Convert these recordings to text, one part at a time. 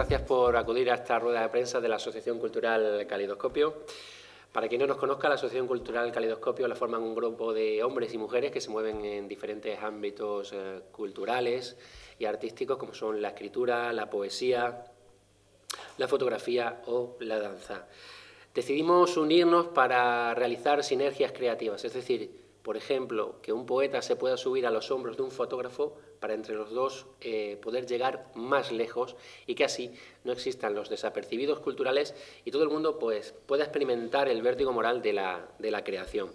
Gracias por acudir a esta rueda de prensa de la Asociación Cultural Calidoscopio. Para quien no nos conozca, la Asociación Cultural Calidoscopio la forman un grupo de hombres y mujeres que se mueven en diferentes ámbitos eh, culturales y artísticos como son la escritura, la poesía, la fotografía o la danza. Decidimos unirnos para realizar sinergias creativas, es decir, por ejemplo, que un poeta se pueda subir a los hombros de un fotógrafo para entre los dos eh, poder llegar más lejos y que así no existan los desapercibidos culturales y todo el mundo pues, pueda experimentar el vértigo moral de la, de la creación.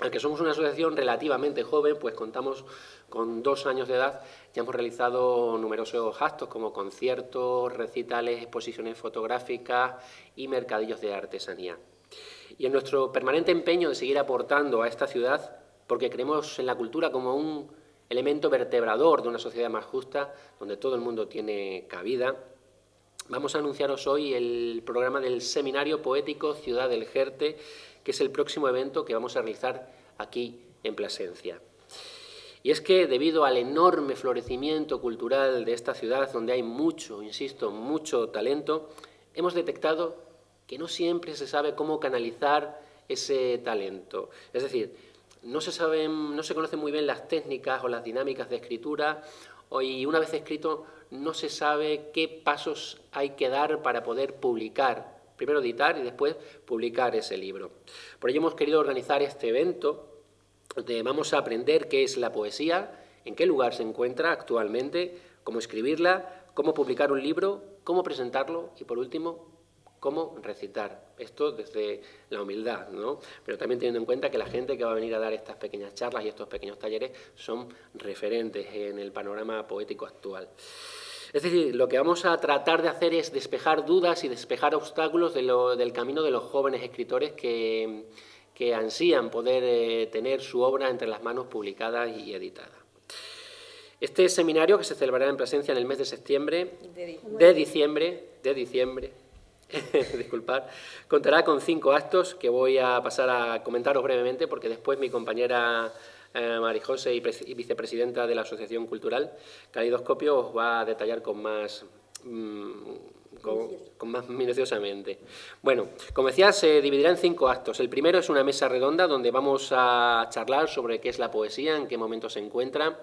Aunque somos una asociación relativamente joven, pues contamos con dos años de edad, ya hemos realizado numerosos actos como conciertos, recitales, exposiciones fotográficas y mercadillos de artesanía. Y en nuestro permanente empeño de seguir aportando a esta ciudad, porque creemos en la cultura como un elemento vertebrador de una sociedad más justa, donde todo el mundo tiene cabida, vamos a anunciaros hoy el programa del Seminario Poético Ciudad del Jerte, que es el próximo evento que vamos a realizar aquí en Plasencia. Y es que debido al enorme florecimiento cultural de esta ciudad, donde hay mucho, insisto, mucho talento, hemos detectado que no siempre se sabe cómo canalizar ese talento. Es decir, no se, saben, no se conocen muy bien las técnicas o las dinámicas de escritura y una vez escrito no se sabe qué pasos hay que dar para poder publicar, primero editar y después publicar ese libro. Por ello hemos querido organizar este evento donde vamos a aprender qué es la poesía, en qué lugar se encuentra actualmente, cómo escribirla, cómo publicar un libro, cómo presentarlo y por último cómo recitar. Esto desde la humildad, ¿no? Pero también teniendo en cuenta que la gente que va a venir a dar estas pequeñas charlas y estos pequeños talleres son referentes en el panorama poético actual. Es decir, lo que vamos a tratar de hacer es despejar dudas y despejar obstáculos del camino de los jóvenes escritores que, ansían poder eh, tener su obra entre las manos publicada y editada. Este seminario, que se celebrará en presencia en el mes de septiembre, de diciembre, de diciembre disculpad, contará con cinco actos que voy a pasar a comentaros brevemente porque después mi compañera eh, Marijose y, vicepresidenta de la Asociación Cultural Calidoscopio os va a detallar con más... Mm, con, más minuciosamente. Bueno, como decía, se dividirá en cinco actos. El primero es una mesa redonda donde vamos a charlar sobre qué es la poesía, en qué momento se encuentra,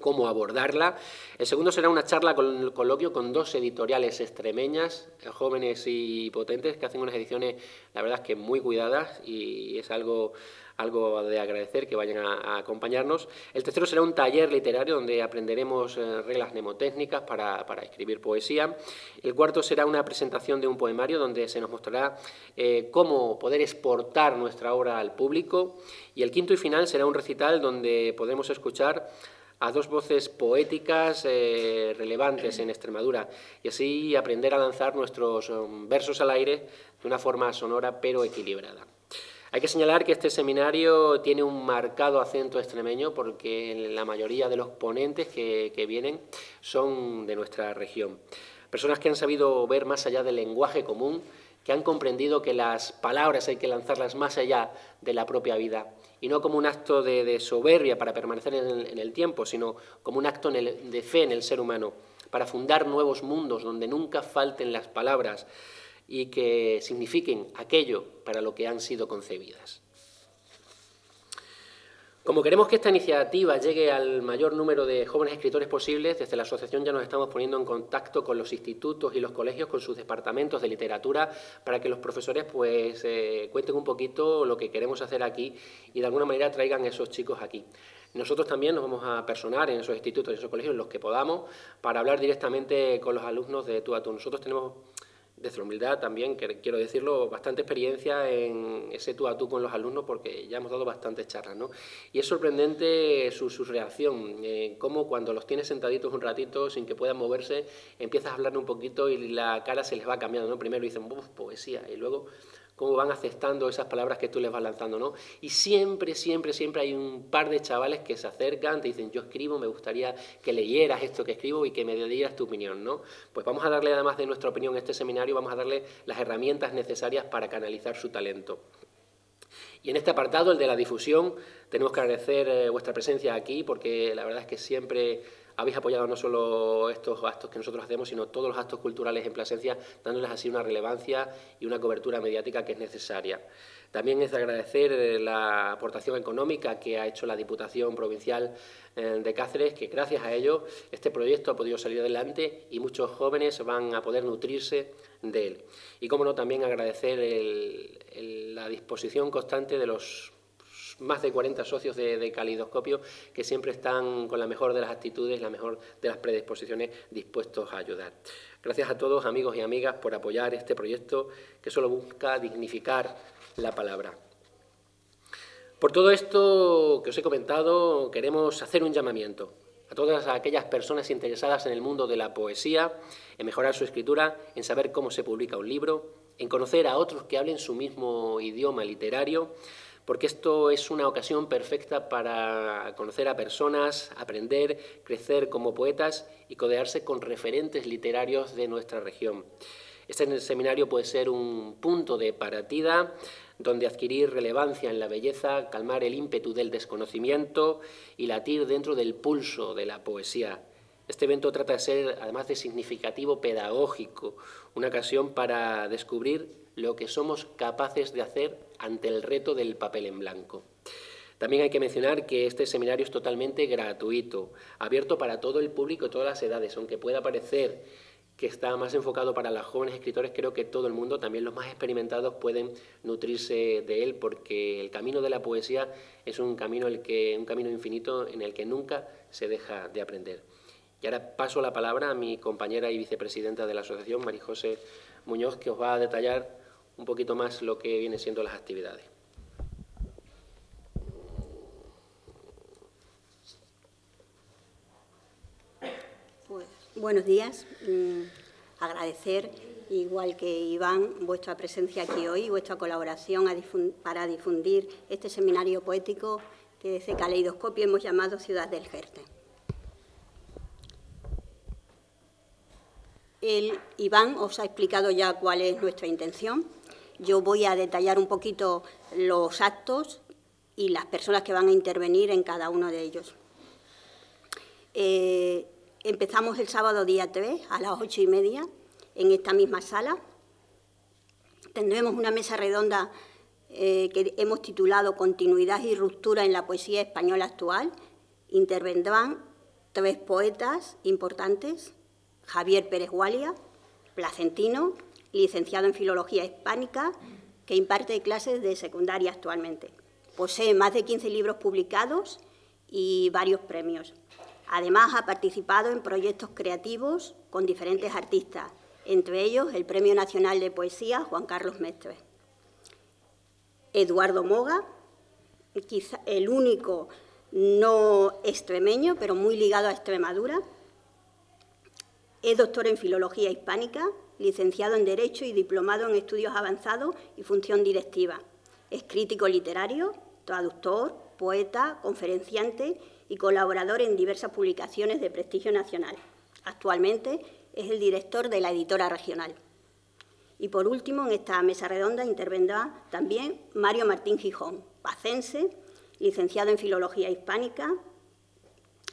cómo abordarla. El segundo será una charla con coloquio con dos editoriales extremeñas, jóvenes y potentes, que hacen unas ediciones, la verdad que muy cuidadas y es algo, algo de agradecer que vayan a, acompañarnos. El tercero será un taller literario donde aprenderemos eh, reglas mnemotécnicas para, escribir poesía. El cuarto será una presentación de un poemario donde se nos mostrará eh, cómo poder exportar nuestra obra al público. Y el quinto y final será un recital donde podremos escuchar a dos voces poéticas eh, relevantes en Extremadura y así aprender a lanzar nuestros um, versos al aire de una forma sonora pero equilibrada. Hay que señalar que este seminario tiene un marcado acento extremeño porque la mayoría de los ponentes que, que vienen son de nuestra región. Personas que han sabido ver más allá del lenguaje común, que han comprendido que las palabras hay que lanzarlas más allá de la propia vida y no como un acto de, soberbia para permanecer en el, tiempo, sino como un acto de fe en el ser humano, para fundar nuevos mundos donde nunca falten las palabras y que signifiquen aquello para lo que han sido concebidas. Como queremos que esta iniciativa llegue al mayor número de jóvenes escritores posibles, desde la asociación ya nos estamos poniendo en contacto con los institutos y los colegios, con sus departamentos de literatura, para que los profesores pues eh, cuenten un poquito lo que queremos hacer aquí y de alguna manera traigan a esos chicos aquí. Nosotros también nos vamos a personar en esos institutos y esos colegios, en los que podamos, para hablar directamente con los alumnos de tú a tú. Nosotros tenemos desde la humildad también, que quiero decirlo, bastante experiencia en ese tú a tú con los alumnos porque ya hemos dado bastantes charlas, ¿no? Y es sorprendente su, reacción, eh, cómo cuando los tienes sentaditos un ratito sin que puedan moverse, empiezas a hablarle un poquito y la cara se les va cambiando, ¿no? Primero dicen, Uf, poesía, y luego cómo van aceptando esas palabras que tú les vas lanzando, ¿no? Y siempre, siempre, siempre hay un par de chavales que se acercan, te dicen, yo escribo, me gustaría que leyeras esto que escribo y que me dieras tu opinión, ¿no? Pues vamos a darle, además de nuestra opinión este seminario, vamos a darle las herramientas necesarias para canalizar su talento. Y en este apartado, el de la difusión, tenemos que agradecer eh, vuestra presencia aquí, porque la verdad es que siempre habéis apoyado no solo estos actos que nosotros hacemos, sino todos los actos culturales en Plasencia, dándoles así una relevancia y una cobertura mediática que es necesaria. También es de agradecer eh, la aportación económica que ha hecho la Diputación Provincial eh, de Cáceres, que gracias a ello este proyecto ha podido salir adelante y muchos jóvenes van a poder nutrirse de él. Y, como no, también agradecer la disposición constante de los más de 40 socios de, de, Calidoscopio que siempre están con la mejor de las actitudes, la mejor de las predisposiciones dispuestos a ayudar. Gracias a todos, amigos y amigas, por apoyar este proyecto que solo busca dignificar la palabra. Por todo esto que os he comentado, queremos hacer un llamamiento a todas aquellas personas interesadas en el mundo de la poesía, en mejorar su escritura, en saber cómo se publica un libro, en conocer a otros que hablen su mismo idioma literario, porque esto es una ocasión perfecta para conocer a personas, aprender, crecer como poetas y codearse con referentes literarios de nuestra región. Este seminario puede ser un punto de partida donde adquirir relevancia en la belleza, calmar el ímpetu del desconocimiento y latir dentro del pulso de la poesía. Este evento trata de ser, además de significativo, pedagógico, una ocasión para descubrir lo que somos capaces de hacer ante el reto del papel en blanco. También hay que mencionar que este seminario es totalmente gratuito, abierto para todo el público y todas las edades, aunque pueda parecer que está más enfocado para los jóvenes escritores, creo que todo el mundo, también los más experimentados, pueden nutrirse de él, porque el camino de la poesía es un camino, el que, un camino infinito en el que nunca se deja de aprender. Y ahora paso la palabra a mi compañera y vicepresidenta de la asociación, María José Muñoz, que os va a detallar un poquito más lo que vienen siendo las actividades. Buenos días. Mm, agradecer, igual que Iván, vuestra presencia aquí hoy, vuestra colaboración para difundir este seminario poético que desde Caleidoscopio hemos llamado Ciudad del Jerte. Iván os ha explicado ya cuál es nuestra intención. Yo voy a detallar un poquito los actos y las personas que van a intervenir en cada uno de ellos. Eh, Empezamos el sábado día 3 a las ocho y media en esta misma sala. Tendremos una mesa redonda eh, que hemos titulado Continuidad y ruptura en la poesía española actual. Intervendrán tres poetas importantes, Javier Pérez Gualia, placentino, licenciado en Filología Hispánica, que imparte clases de secundaria actualmente. Posee más de 15 libros publicados y varios premios. Además, ha participado en proyectos creativos con diferentes artistas, entre ellos el Premio Nacional de Poesía Juan Carlos Mestre. Eduardo Moga, quizá el único no extremeño, pero muy ligado a Extremadura. Es doctor en Filología Hispánica, licenciado en Derecho y diplomado en Estudios Avanzados y Función Directiva. Es crítico literario, traductor, poeta, conferenciante y colaborador en diversas publicaciones de prestigio nacional. Actualmente es el director de la editora regional. Y por último, en esta mesa redonda intervendrá también Mario Martín Gijón, pacense, licenciado en Filología Hispánica,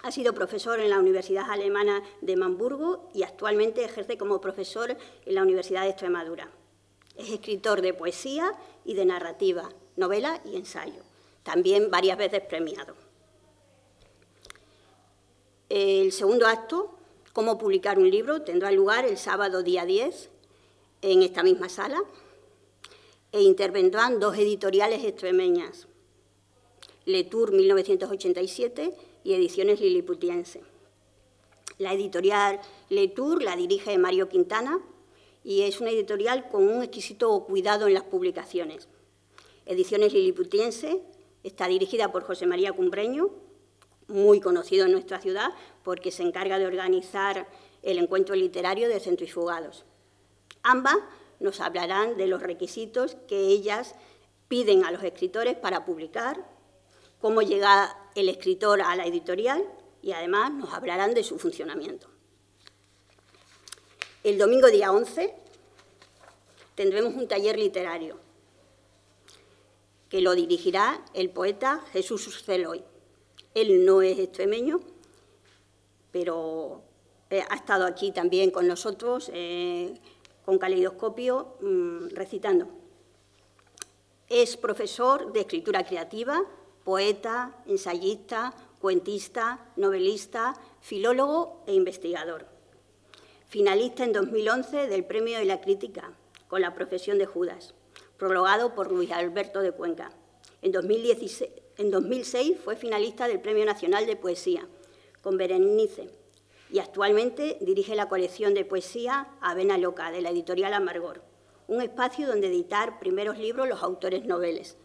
ha sido profesor en la Universidad Alemana de Hamburgo y actualmente ejerce como profesor en la Universidad de Extremadura. Es escritor de poesía y de narrativa, novela y ensayo, también varias veces premiado. El segundo acto, cómo publicar un libro, tendrá lugar el sábado día 10 en esta misma sala e intervendrán dos editoriales extremeñas, Letour 1987 y Ediciones Liliputiense. La editorial Letour la dirige Mario Quintana y es una editorial con un exquisito cuidado en las publicaciones. Ediciones Liliputiense está dirigida por José María Cumbreño muy conocido en nuestra ciudad porque se encarga de organizar el encuentro literario de centrifugados. Ambas nos hablarán de los requisitos que ellas piden a los escritores para publicar, cómo llega el escritor a la editorial y además nos hablarán de su funcionamiento. El domingo día 11 tendremos un taller literario que lo dirigirá el poeta Jesús Celoy. Él no es extremeño, pero eh, ha estado aquí también con nosotros, eh, con caleidoscopio, mm, recitando. Es profesor de escritura creativa, poeta, ensayista, cuentista, novelista, filólogo e investigador. Finalista en 2011 del Premio de la Crítica con la profesión de Judas, prologado por Luis Alberto de Cuenca. En, 2006 fue finalista del Premio Nacional de Poesía con Berenice y actualmente dirige la colección de poesía Avena Loca de la editorial Amargor, un espacio donde editar primeros libros los autores noveles.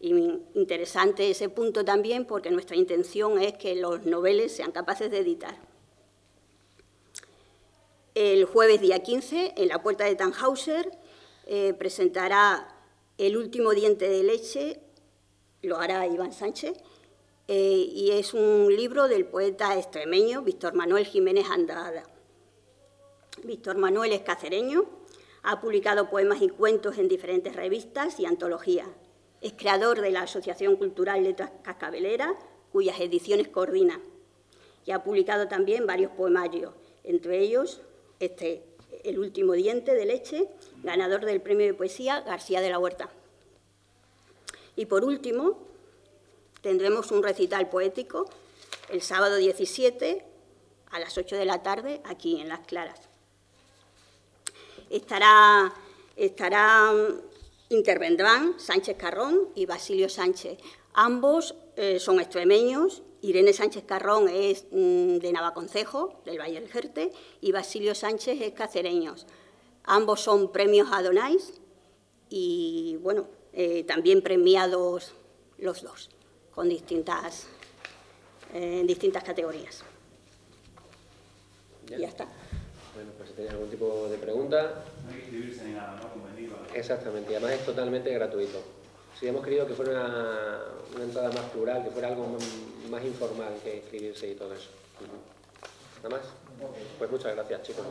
Interesante ese punto también porque nuestra intención es que los noveles sean capaces de editar. El jueves día 15, en la puerta de Tannhauser, eh, presentará El último diente de leche, lo hará Iván Sánchez, eh, y es un libro del poeta extremeño Víctor Manuel Jiménez Andrada. Víctor Manuel es cacereño, ha publicado poemas y cuentos en diferentes revistas y antologías. Es creador de la Asociación Cultural Letras Cascabeleras, cuyas ediciones coordina. Y ha publicado también varios poemarios, entre ellos este, El último diente de leche, ganador del premio de poesía García de la Huerta. Y por último, tendremos un recital poético el sábado 17 a las 8 de la tarde aquí en Las Claras. Estará, intervendrán Sánchez Carrón y Basilio Sánchez. Ambos eh, son extremeños. Irene Sánchez Carrón es mm, de Navaconcejo, del Valle del Jerte, y Basilio Sánchez es cacereño. Ambos son premios Adonais y, bueno, eh, también premiados los dos con distintas, eh, distintas categorías. Y ya está. Bueno, pues si tenéis algún tipo de pregunta. No hay que inscribirse ni nada, ¿no? Exactamente, y además es totalmente gratuito. Si hemos querido que fuera una, una entrada más plural, que fuera algo más, informal que inscribirse y todo eso. Nada más. Pues muchas gracias, chicos.